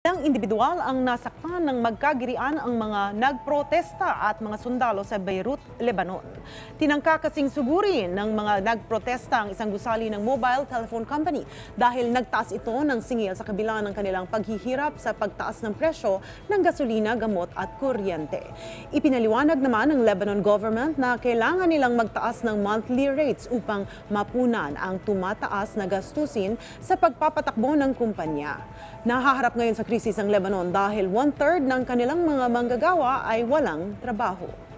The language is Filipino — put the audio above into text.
Ilang individual ang nasaktan ng magkagirian ang mga nagprotesta at mga sundalo sa Beirut, Lebanon. Tinangka kasing sugurin ng mga nagprotesta ang isang gusali ng mobile telephone company dahil nagtaas ito ng singil sa kabila ng kanilang paghihirap sa pagtaas ng presyo ng gasolina, gamot at kuryente. Ipinaliwanag naman ng Lebanon government na kailangan nilang magtaas ng monthly rates upang mapunan ang tumataas na gastusin sa pagpapatakbo ng kumpanya. Nahaharap ngayon sa krisis ang Lebanon dahil one-third ng kanilang mga manggagawa ay walang trabaho.